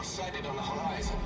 was sighted on the horizon.